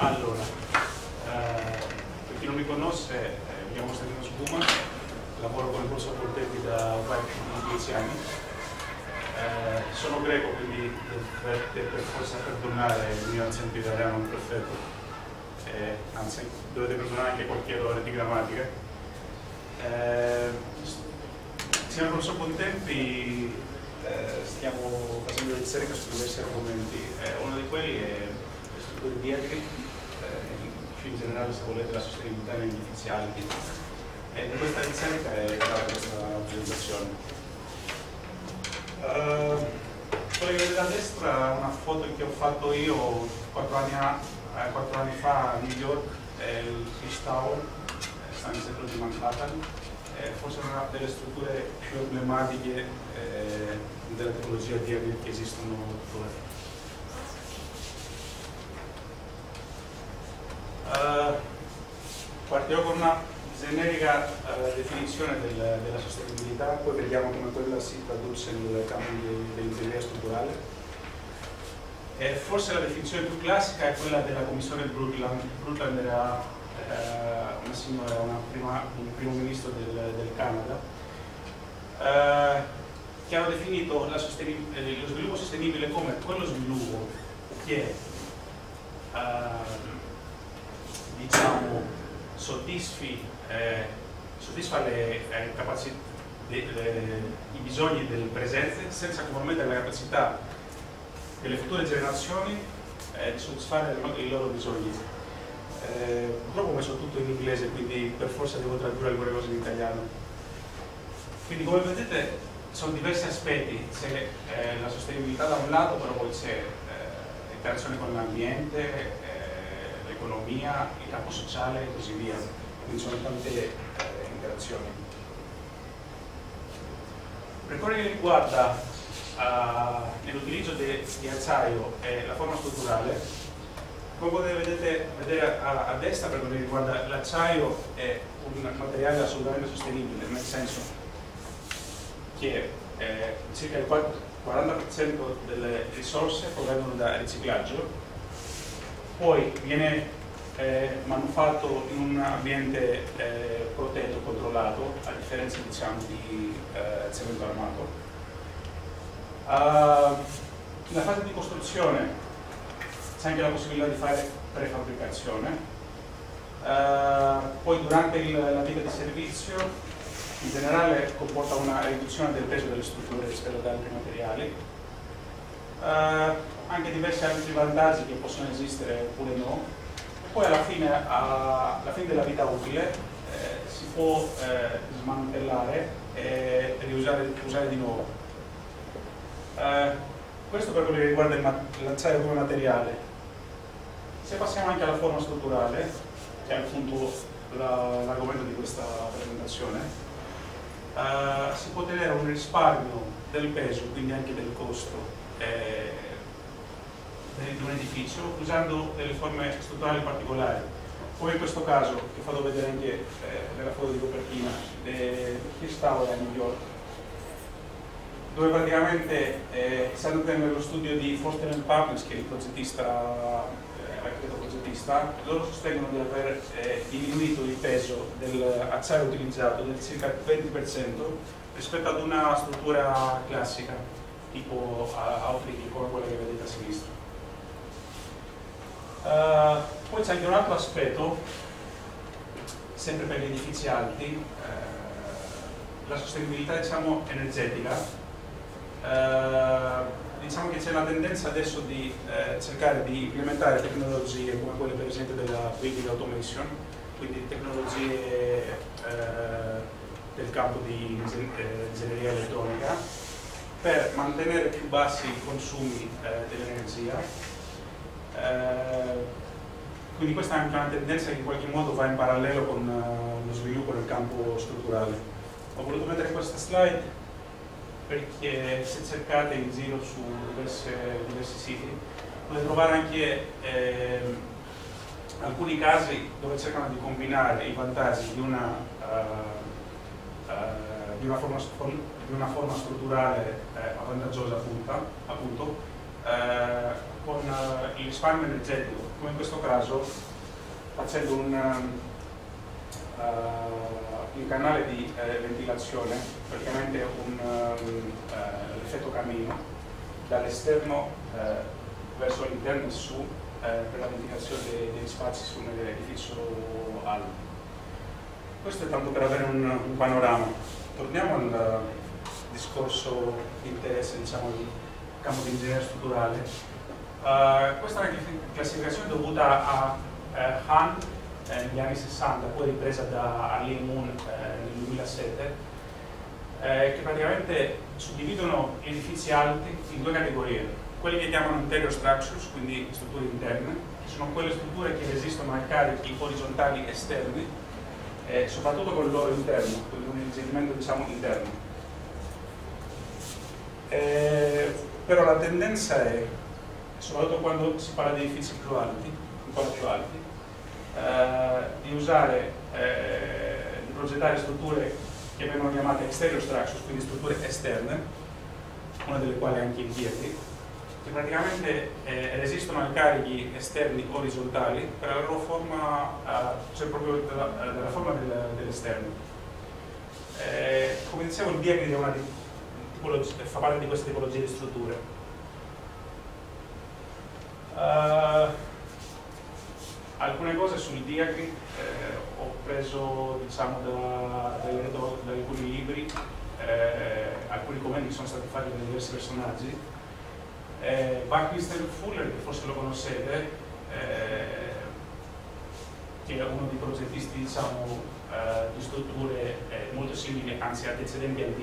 Allora, eh, per chi non mi conosce, eh, mi chiamo Stefano Sguma, lavoro con il corso Poltetti da quasi 10 anni. Eh, sono greco, quindi dovete per forza perdonare il mio accento italiano perfetto, eh, anzi dovete perdonare anche qualche errore di grammatica. Eh, siamo con Soppontempi eh, stiamo facendo ricerche su diversi argomenti, eh, uno di quelli è le strutture dietri, eh, più in generale se volete la sostenibilità negli iniziali. E di questa ricerca è nata questa presentazione. Uh, quello che vedete a destra una foto che ho fatto io quattro anni, eh, quattro anni fa a New York, è il Fish Tower, sta nel centro di Manhattan, è forse una delle strutture più emblematiche eh, della tecnologia DRL che esistono tuttora. Partiamo con una generica uh, definizione del, della sostenibilità, poi vediamo come quella si traduce nel campo dell'ingegneria strutturale. E forse la definizione più classica è quella della commissione Brundtland. Brundtland era uh, una signora, una prima, un primo ministro del, del Canada, che hanno definito lo sviluppo sostenibile come quello sviluppo che diciamo, soddisfi, eh, soddisfa le, le le, le, i bisogni del presente senza compromettere la capacità delle future generazioni eh, di soddisfare i loro bisogni. Eh, purtroppo ho messo tutto in inglese, quindi per forza devo tradurre alcune cose in italiano. Quindi come vedete sono diversi aspetti, c'è eh, la sostenibilità da un lato, però poi c'è eh, l'interazione con l'ambiente, l'economia, il campo sociale e così via. Quindi sono tante eh, interazioni. Per quello che riguarda uh, nell'utilizzo di acciaio e la forma strutturale, come potete vedere, vedere a, a, destra per quello che riguarda l'acciaio è un materiale assolutamente sostenibile, nel senso che eh, circa il 40% delle risorse provengono da riciclaggio poi viene eh, manufatto in un ambiente eh, protetto, controllato, a differenza diciamo, di eh, cemento armato. Uh, nella fase di costruzione c'è anche la possibilità di fare prefabbricazione, uh, poi durante il, la vita di servizio in generale comporta una riduzione del peso delle strutture rispetto ad altri materiali. Uh, anche diversi altri vantaggi che possono esistere oppure no. Poi alla fine, alla fine della vita utile eh, si può eh, smantellare e riusare usare di nuovo. Eh, questo per quello che riguarda l'acciaio come materiale. Se passiamo anche alla forma strutturale, che è appunto l'argomento di questa presentazione, eh, si può ottenere un risparmio del peso, quindi anche del costo, eh, di un edificio usando delle forme strutturali particolari come in questo caso che fatto vedere anche eh, nella foto di copertina di Tower a New York? Dove praticamente eh, stanno tenendo lo studio di Foster Partners che è il progettista eh, progettista loro sostengono di aver eh, diminuito il peso dell'acciaio utilizzato del circa 20% rispetto ad una struttura classica tipo autrichi come quella che vedete a sinistra Uh, poi c'è anche un altro aspetto, sempre per gli edifici alti, uh, la sostenibilità diciamo, energetica. Uh, diciamo che c'è una tendenza adesso di cercare di implementare tecnologie come quelle per esempio della building automation, quindi tecnologie del campo di ingegneria elettronica, per mantenere più bassi i consumi dell'energia eh, quindi questa è anche una tendenza che in qualche modo va in parallelo con uh, lo sviluppo del campo strutturale. Ho voluto mettere questa slide perché se cercate in giro su diverse, diversi siti potete trovare anche eh, alcuni casi dove cercano di combinare i vantaggi di una, uh, uh, di una, forma, di una forma, strutturale vantaggiosa appunto, appunto con il risparmio energetico come in questo caso, facendo un, uh, un canale di uh, ventilazione, praticamente un um, uh, camino, dall'esterno verso l'interno e su per la ventilazione dei, degli spazi su un edificio alto. Questo è tanto per avere un, un panorama. Torniamo al discorso di interesse, diciamo, di campo di ingegneria strutturale. Uh, questa è una classificazione dovuta a uh, Han eh, negli anni 60, poi ripresa da Ali Moon eh, nel 2007, eh, che praticamente suddividono gli edifici alti in due categorie. Quelli che chiamano interior structures, quindi strutture interne, che sono quelle strutture che resistono a carichi orizzontali esterni eh, soprattutto con il loro interno, con un inserimento diciamo, interno. Eh, però la tendenza è, soprattutto quando si parla di edifici più alti, ancora più alti, eh, di usare, eh, di progettare strutture che vengono chiamate exterior structures, quindi strutture esterne, una delle quali anche in piedi, che praticamente eh, resistono ai carichi esterni orizzontali per la loro forma, eh, cioè proprio della, della forma del, dell'esterno. Eh, come dicevo, il diagri fa parte di questa tipologia di strutture. Uh, alcune cose sul diagri eh, ho preso diciamo, da, da, alcuni libri, eh, alcuni commenti sono stati fatti da diversi personaggi. Eh, Buckminster Fuller, che forse lo conoscete, eh, che è uno dei progettisti diciamo, eh, di strutture eh, molto simili, anzi antecedenti al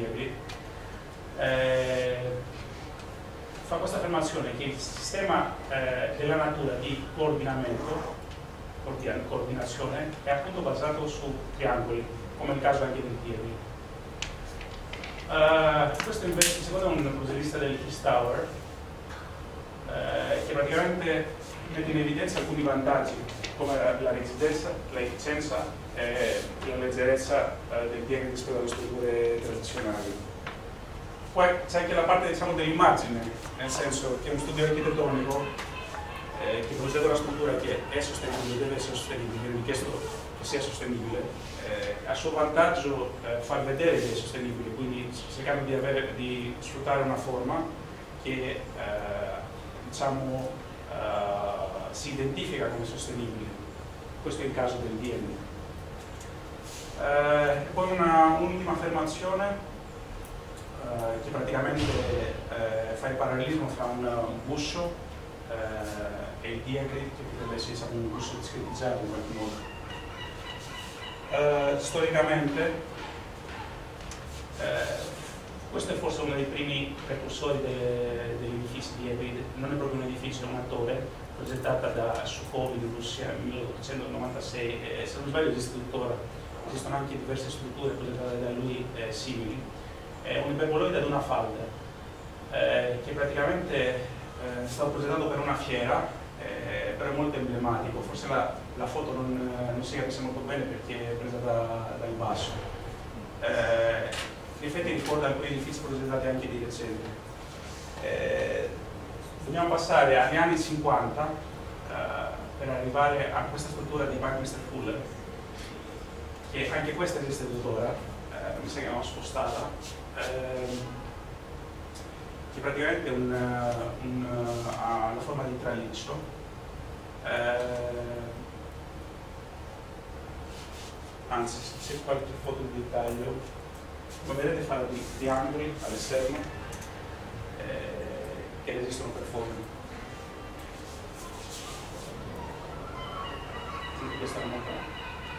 eh, fa questa affermazione che il sistema eh, della natura di coordinamento, coordinazione, è appunto basato su triangoli, come nel caso anche del DRI. Uh, questo invece secondo un progettista del Keys Tower eh, che praticamente mette in evidenza alcuni vantaggi come la, la rigidezza, l'efficienza e la leggerezza eh, del pieno rispetto alle strutture tradizionali. Poi c'è anche la parte diciamo, dell'immagine, nel senso che un studio architettonico eh, che progetta una struttura che è sostenibile, deve essere sostenibile, viene richiesto che sia sostenibile, eh, a suo vantaggio eh, far vedere che è sostenibile, quindi cercando di, avere, di sfruttare una forma che eh, diciamo, uh, si identifica come sostenibile. Questo è il caso del DM. Eh, poi un'ultima uh, che praticamente fa il parallelismo tra un, guscio e il diagri, che potrebbe essere diciamo, un guscio discretizzato in qualche modo. storicamente questo è forse uno dei primi precursori de, edifici di Evrid, non è proprio un edificio, è una torre progettata da Sukhov in Russia nel 1896 e se non sbaglio esiste tuttora, esistono anche diverse strutture progettate da lui eh, simili. È un iperboloide ad una falda eh, che praticamente eh, è stato progettato per una fiera, eh, però è molto emblematico, forse la, la foto non, non, si capisce molto bene perché è presa da, dal basso. Eh, in effetti ricorda alcuni edifici progettati anche di recente. Eh, dobbiamo passare agli anni 50 eh, per arrivare a questa struttura di Buckminster Fuller, che anche questa esiste tuttora, mi sa che l'hanno spostata, ehm, che praticamente un, un, ha la forma di traliccio. Eh, anzi, se qualche foto di dettaglio come vedete fa di triangoli all'esterno eh, che resistono per forme. Questa è una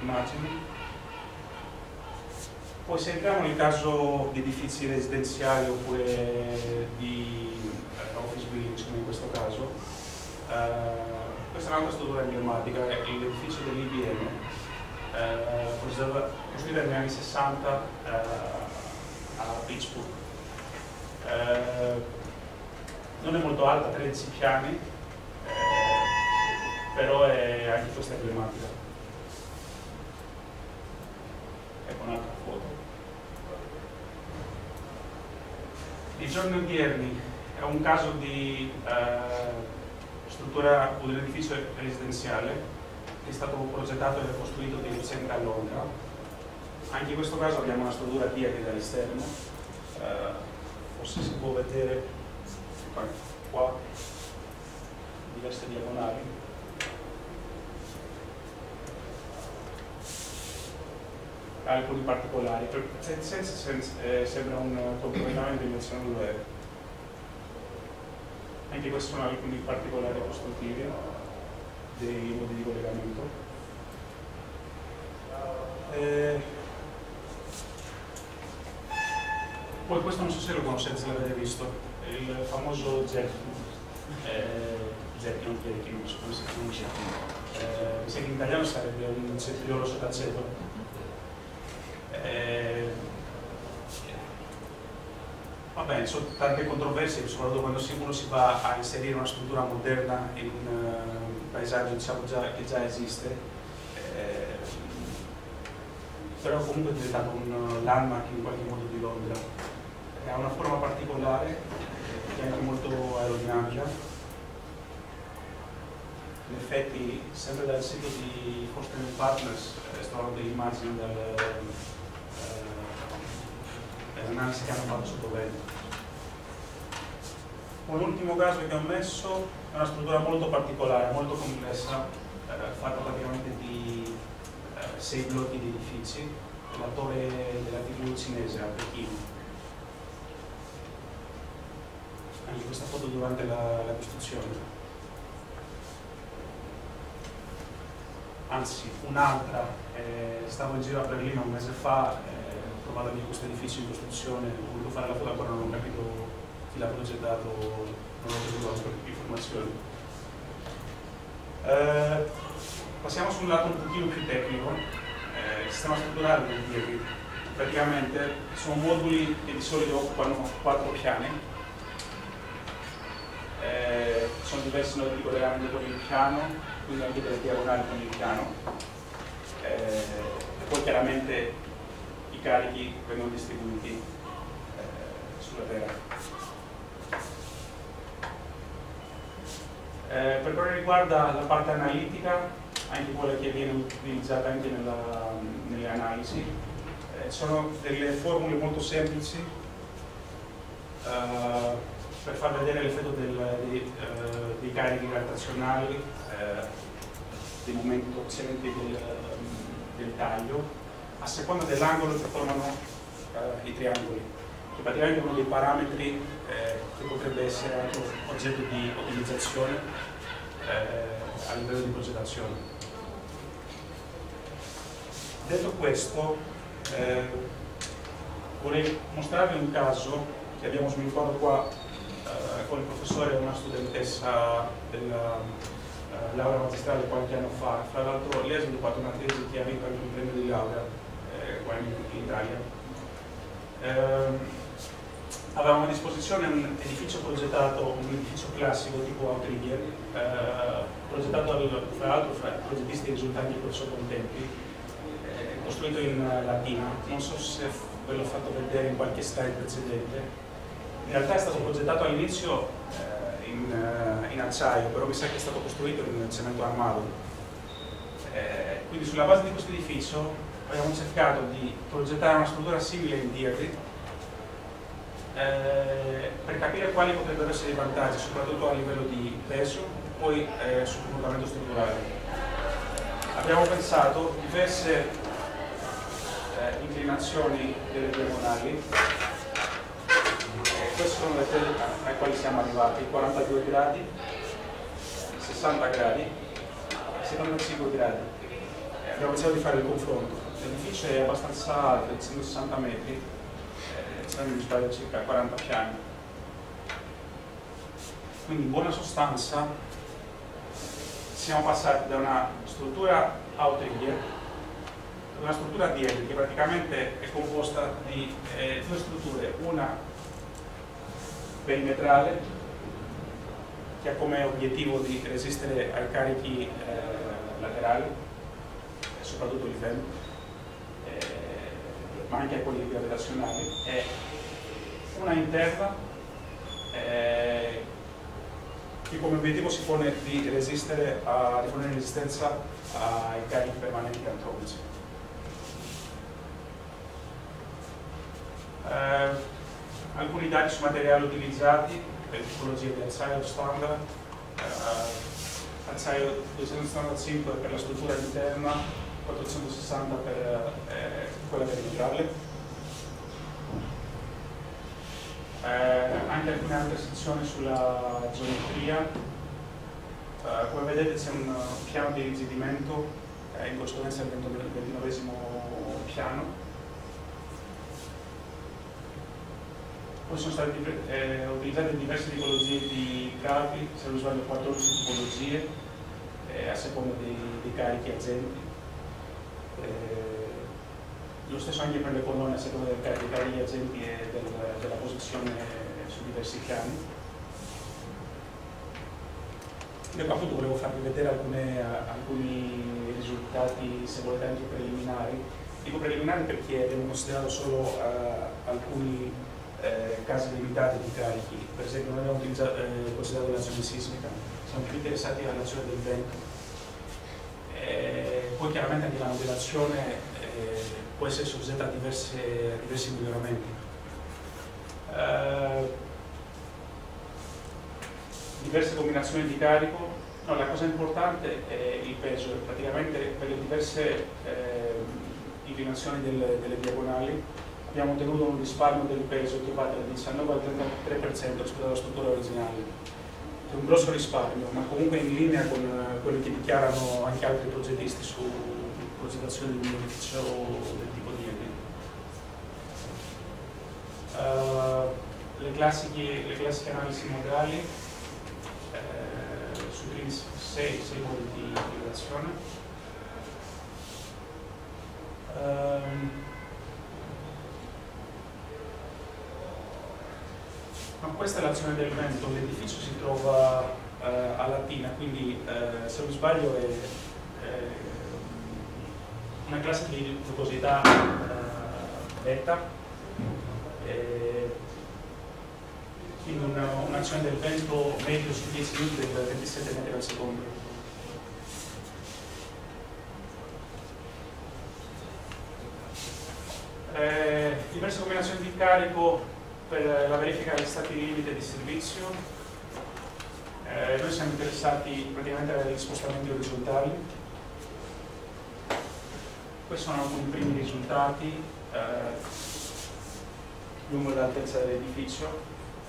immagine. Poi se entriamo nel caso di edifici residenziali oppure di eh, office buildings come in questo caso, eh, questa è un'altra struttura emblematica, è l'edificio dell'IBM, eh, costruito negli anni 60 eh, a Pittsburgh. Eh, non è molto alta, 13 piani, eh, però è anche questa emblematica. Ecco un'altra foto. I giorni odierni è un caso di eh, struttura struttura, un edificio residenziale che è stato progettato e costruito di recente a Londra. Anche in questo caso abbiamo una struttura dietro dall'esterno, eh, forse si può vedere qua diverse diagonali. Alcuni particolari, senza, senza, eh, sembra un completamento dimensione 2 anche questi sono alcuni particolari costruttivi dei modi di collegamento. Eh, poi questo non so se lo conoscete, se l'avete visto, il famoso jet, eh, jet non so come si pronuncia, eh, che in italiano sarebbe un cetriolo sott'aceto. Eh, Va bene, sono tante controversie, soprattutto quando uno si va a inserire una struttura moderna in un uh, paesaggio diciamo, già, che già esiste, eh, però comunque è diventato un landmark in qualche modo di Londra. Ha una forma particolare, che è anche molto aerodinamica. In effetti, sempre dal sito di Foster Partners, eh, sto delle immagini eh, l'analisi che hanno fatto sotto vento. Un ultimo caso che ho messo è una struttura molto particolare, molto complessa, eh, fatta praticamente di eh, sei blocchi di edifici, la torre della TV cinese a Pechino. Anche questa foto durante la, la costruzione. Anzi, un'altra, eh, stavo in giro a Berlino un mese fa, eh, trovato anche questo edificio in costruzione, ho voluto fare la foto ancora non ho capito chi l'ha progettato, non ho preso più informazioni. Eh, passiamo su un lato un pochino più tecnico, eh, il sistema strutturale del DIRI. Praticamente sono moduli che di solito occupano quattro piani, eh, sono diversi nodi di collegamento con il piano, quindi anche delle diagonali con il piano. Eh, e poi chiaramente carichi vengono distribuiti eh, sulla terra. Eh, per quanto riguarda la parte analitica, anche quella che viene utilizzata anche nella, nelle analisi, eh, sono delle formule molto semplici eh, per far vedere l'effetto del, dei, eh, dei, carichi gravitazionali, eh, dei momenti torcenti del, del taglio a seconda dell'angolo che formano eh, i triangoli, che praticamente è uno dei parametri eh, che potrebbe essere anche oggetto di ottimizzazione eh, a livello di progettazione. Detto questo, eh, vorrei mostrarvi un caso che abbiamo sviluppato qua eh, con il professore e una studentessa della eh, laurea magistrale qualche anno fa. Fra l'altro lei ha sviluppato una tesi che ha vinto anche un premio di laurea qua in, Italia. Eh, avevamo a disposizione un edificio progettato, un edificio classico tipo Outrigger, eh, progettato fra l'altro fra progettisti risultanti per contempi, eh, costruito in latina, non so se ve l'ho fatto vedere in qualche slide precedente. In realtà è stato progettato all'inizio eh, in, eh, in, acciaio, però mi sa che è stato costruito in cemento armato. Eh, quindi sulla base di questo edificio abbiamo cercato di progettare una struttura simile in Dirty eh, per capire quali potrebbero essere i vantaggi, soprattutto a livello di peso, poi eh, sul comportamento strutturale. Abbiamo pensato diverse eh, inclinazioni delle diagonali, queste sono le tele ai quali siamo arrivati, 42 gradi, 60 gradi, 75 gradi. abbiamo pensato di fare il confronto l'edificio è abbastanza alto, 160 metri, eh, se non mi sbaglio circa 40 piani. Quindi in buona sostanza siamo passati da una struttura outrigger ad una struttura dietro che praticamente è composta di eh, due strutture, una perimetrale che ha come obiettivo di resistere ai carichi eh, laterali, soprattutto il vento, ma anche a quelli gravitazionali, è una interna eh, che come obiettivo si pone di resistere a, di fornire resistenza ai carichi permanenti antropici. Eh, alcuni dati su materiali utilizzati per tipologie di acciaio standard, eh, acciaio 295 per la struttura interna, 460 per eh, quella perimetrale. Eh, anche alcune altre sezioni sulla geometria. Eh, come vedete c'è un piano di rigidimento eh, in corrispondenza al 29 piano Poi sono state eh, utilizzate diverse tipologie di capi, se non sbaglio 14 tipologie, eh, a seconda dei, dei carichi agenti. Eh, lo stesso anche per le colonne a seconda dei carichi agenti e del, della posizione su diversi piani. Io appunto volevo farvi vedere alcune, alcuni risultati, se volete anche preliminari. Dico preliminari perché abbiamo considerato solo uh, alcuni eh, casi limitati di carichi, per esempio non abbiamo eh, considerato l'azione sismica, siamo più interessati all'azione del vento. Eh, poi chiaramente anche la modellazione eh, può essere soggetta a, diverse, a diversi miglioramenti. Eh, diverse combinazioni di carico, no, la cosa importante è il peso, praticamente per le diverse eh, inclinazioni delle, delle diagonali abbiamo ottenuto un risparmio del peso che va dal 19 al 33% rispetto alla struttura originale. È un grosso risparmio, ma comunque in linea con eh, quelli che dichiarano anche altri progettisti su progettazione di un edificio del tipo di uh, le, classiche, le classiche analisi modali eh, su 6, 6 modi di integrazione. Um, Ma questa è l'azione del vento, l'edificio si trova eh, a Latina, quindi eh, se non sbaglio è eh, una classe di rugosità eh, beta, quindi un'azione un del vento medio su 10 minuti del 27 metri al secondo. Eh, diverse combinazioni di carico per la verifica degli stati di limite di servizio. Eh, noi siamo interessati praticamente agli spostamenti orizzontali. Questi sono alcuni primi risultati, eh, numero dell'altezza dell'edificio,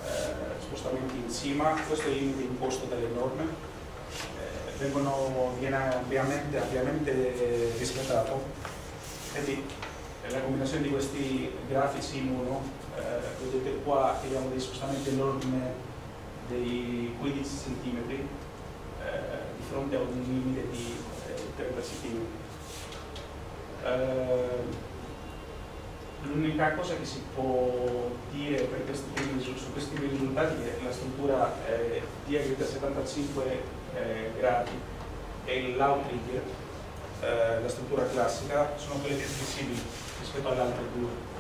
eh, spostamenti in cima, questo è il limite imposto dalle norme, eh, vengono, viene ampiamente, ampiamente rispettato. Quindi la combinazione di questi grafici in uno eh, vedete qua abbiamo dei spostamenti enormi dei 15 cm eh, di fronte a un limite di eh, 30 cm. Eh, l'unica cosa che si può dire questi su questi risultati è che la struttura eh, diagrita 75 eh, gradi e l'outrigger, eh, la struttura classica, sono quelle più flessibili rispetto alle altre due.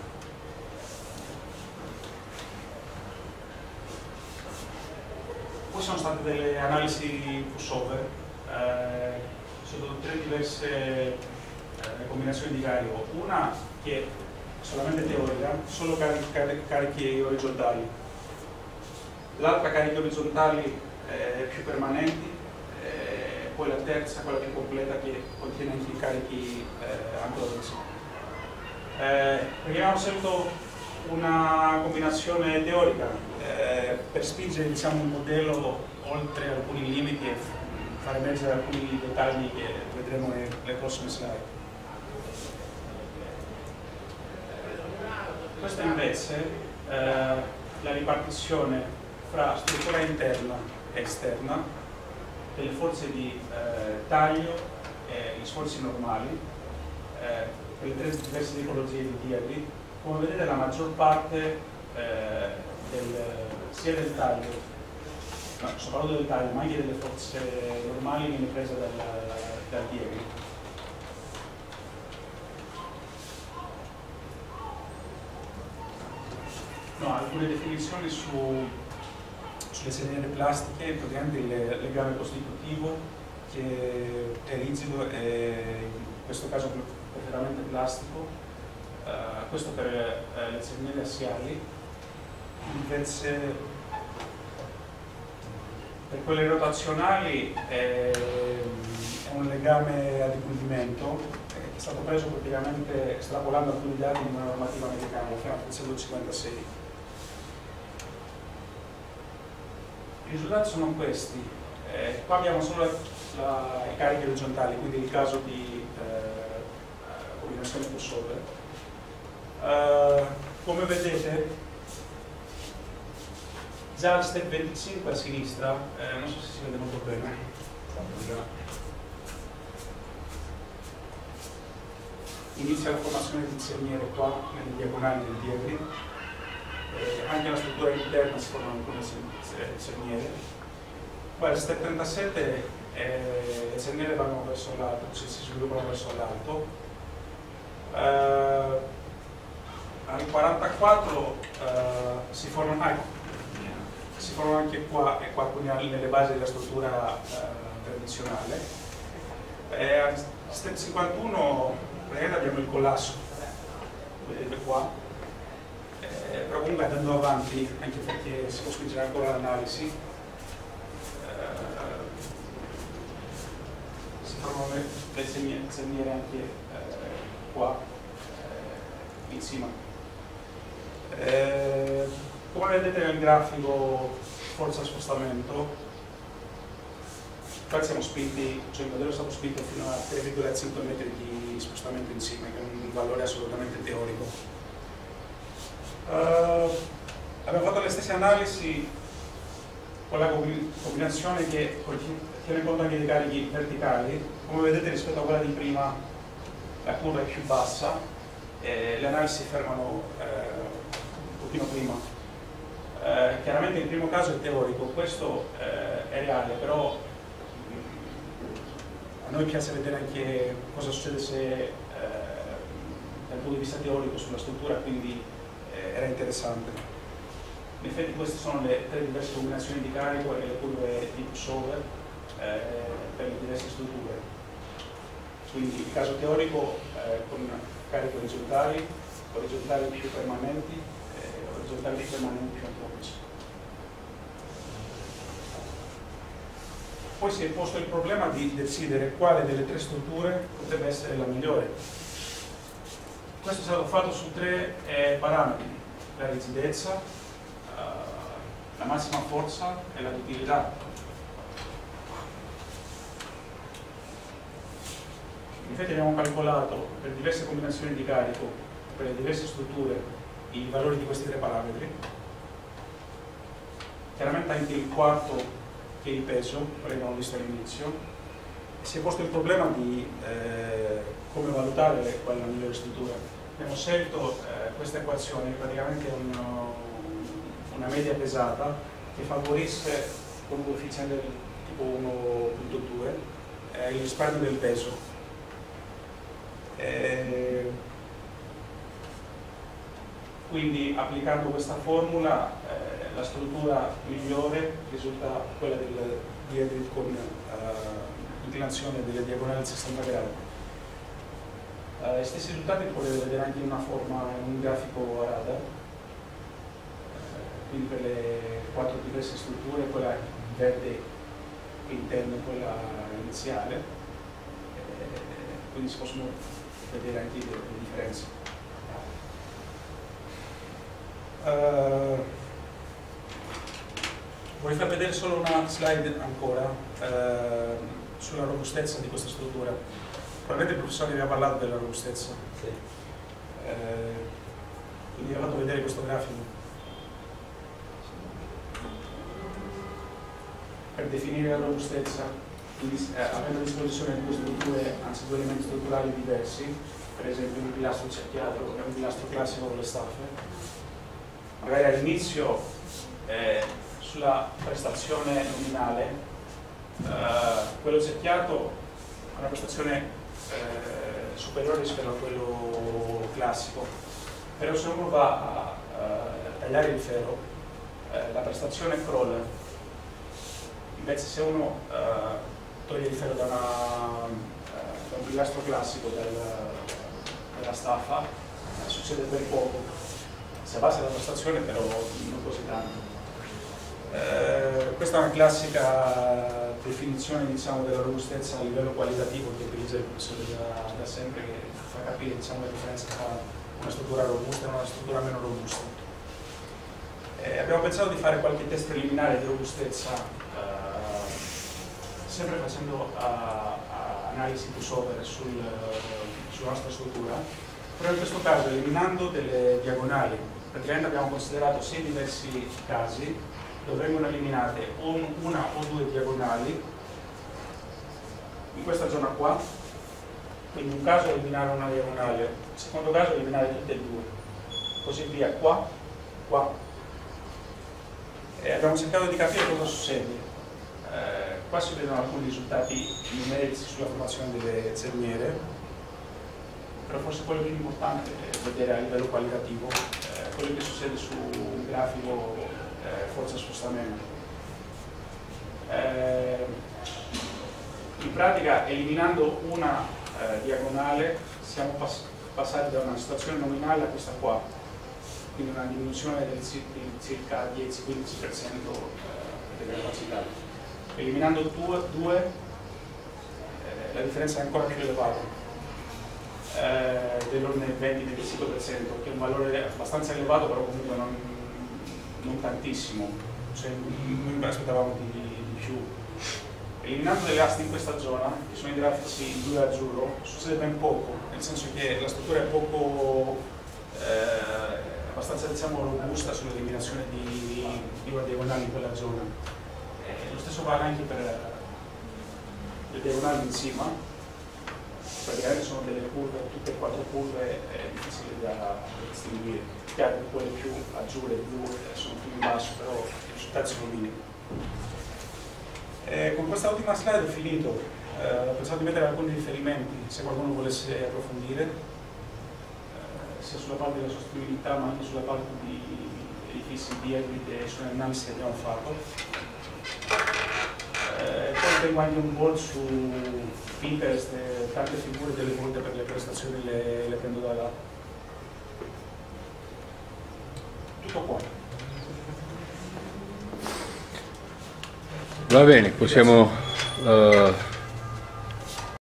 State delle analisi pushover eh, su tre diverse eh, combinazioni di carico. Una che è solamente teorica, solo carichi, carichi, carichi orizzontali. L'altra carichi orizzontali eh, più permanenti, eh, poi la terza, quella più completa, che contiene anche i carichi eh, antropici. Eh, perché abbiamo scelto una combinazione teorica eh, per spingere diciamo, il modello oltre alcuni limiti e far emergere alcuni dettagli che vedremo nelle prossime slide. Questa invece è eh, la ripartizione fra struttura interna e esterna delle forze di eh, taglio e gli sforzi normali eh, per le tre diverse tipologie di diadi. Come vedete la maggior parte eh, del, sia del taglio, no, soprattutto del taglio, ma anche delle forze normali viene presa dal, dal piede. No, alcune definizioni su, sulle cerniere plastiche praticamente il legame costitutivo che è rigido e in questo caso completamente plastico, uh, questo per uh, le cerniere assiali, invece per quelle rotazionali è, è un legame a dipundimento che è stato preso praticamente estrapolando alcuni dati di una normativa americana, la chiamata 356. I risultati sono questi. Eh, qua abbiamo solo la, la, i carichi orizzontali, quindi il caso di eh, combinazione crossover. Uh, come vedete Già al step 25 a sinistra, eh, non so se si vede molto bene, inizia la formazione di cerniere qua, nelle diagonali del dietri, eh, anche nella struttura interna si formano alcune cerniere. Poi al step 37 eh, le cerniere vanno verso l'alto, si sviluppano verso l'alto. Eh, al 44 eh, si formano, ah, ecco, si formano anche qua e qua nelle basi della struttura eh, tradizionale. E a step 51 abbiamo il collasso, vedete qua, eh, però comunque andando avanti, anche perché si può spingere ancora l'analisi, eh, si formano le, le cerniere anche eh, qua, eh, in cima. Eh, come vedete nel grafico forza spostamento, qua siamo spinti, cioè il modello è stato spinto fino a 3,5 metri di spostamento insieme, che è un valore assolutamente teorico. Uh, abbiamo fatto le stesse analisi con la combinazione che tiene conto anche dei carichi verticali. Come vedete rispetto a quella di prima la curva è più bassa e le analisi si fermano eh, un pochino prima eh, chiaramente il primo caso è teorico, questo eh, è reale, però mm, a noi piace vedere anche cosa succede se eh, dal punto di vista teorico sulla struttura, quindi eh, era interessante. In effetti queste sono le tre diverse combinazioni di carico e le curve di crossover eh, per le diverse strutture. Quindi il caso teorico con carico orizzontali, orizzontali più permanenti, più permanenti più Poi si è posto il problema di decidere quale delle tre strutture potrebbe essere la migliore. Questo è stato fatto su tre eh, parametri, la rigidezza, uh, la massima forza e la duttilità. Infatti abbiamo calcolato per diverse combinazioni di carico, per le diverse strutture, i valori di questi tre parametri. Chiaramente anche il quarto che il peso, quello abbiamo visto all'inizio, si è posto il problema di eh, come valutare qual è la migliore struttura. Abbiamo scelto eh, questa equazione, praticamente un, una media pesata che favorisce con un coefficiente tipo 1.2 eh, il risparmio del peso. Eh, quindi applicando questa formula eh, la struttura migliore risulta quella del diedrit con uh, inclinazione delle diagonali a 60 gradi. Uh, stessi risultati potete vedere anche in una forma, in un grafico a radar, uh, quindi per le quattro diverse strutture, quella verde interna e quella iniziale, eh, quindi si possono vedere anche le, le differenze. Uh, Vorrei far vedere solo una slide ancora eh, sulla robustezza di questa struttura. Probabilmente il professore vi ha parlato della robustezza. Sì. Eh, quindi vi ha fatto vedere questo grafico. Per definire la robustezza, quindi, eh, avendo a disposizione due strutture, anzi due elementi strutturali diversi, per esempio un pilastro cerchiato e un pilastro classico con le staffe, magari all'inizio eh, sulla prestazione nominale, eh, quello cerchiato ha una prestazione eh, superiore rispetto a quello classico, però se uno va a, tagliare il ferro, eh, la prestazione crawl Invece se uno uh, toglie il ferro da, una, uh, da un pilastro classico del, della staffa, succede ben poco. Si abbassa la postazione però non così tanto. Eh, questa è una classica definizione diciamo, della robustezza a livello qualitativo che utilizza il professore da, da, sempre che fa capire diciamo, la differenza tra una struttura robusta e una struttura meno robusta. Eh, abbiamo pensato di fare qualche test preliminare di robustezza eh, sempre facendo analisi pushover sul, sulla nostra struttura, però in questo caso eliminando delle diagonali, praticamente abbiamo considerato sei diversi casi dove vengono eliminate un, una o due diagonali in questa zona qua. Quindi un caso eliminare una diagonale secondo caso eliminare tutte e due. Così via qua qua. E abbiamo cercato di capire cosa succede. Eh, qua si vedono alcuni risultati numerici sulla formazione delle cerniere però forse quello più importante è vedere a livello qualitativo quello che succede su un grafico eh, forza spostamento. Eh, in pratica eliminando una eh, diagonale siamo pass passati da una situazione nominale a questa qua, quindi una diminuzione del circa 10-15% delle capacità. Eliminando due, due eh, la differenza è ancora più elevata, eh, dell'ordine 20-25%, che è un valore abbastanza elevato, però comunque non, non tantissimo, cioè, noi aspettavamo di, di, più. Eliminando delle aste in questa zona, che sono i grafici blu e azzurro, succede ben poco, nel senso che la struttura è poco, eh, abbastanza diciamo, robusta sull'eliminazione di, di una diagonale in quella zona. Eh, lo stesso vale anche per le diagonali in cima, praticamente sono delle curve, tutte e quattro curve è difficile da distinguere chiaro che quelle più azzurre e blu sono più in basso, però i risultati sono minimi. Eh, con questa ultima slide ho finito, eh, ho pensato di mettere alcuni riferimenti se qualcuno volesse approfondire, eh, sia sulla parte della sostenibilità ma anche sulla parte di edifici di equity e sulle analisi che abbiamo fatto. Poi anche un board su Pinterest, tante figure delle volte per le prestazioni le, le prendo da là. tutto qua. Va bene, possiamo uh,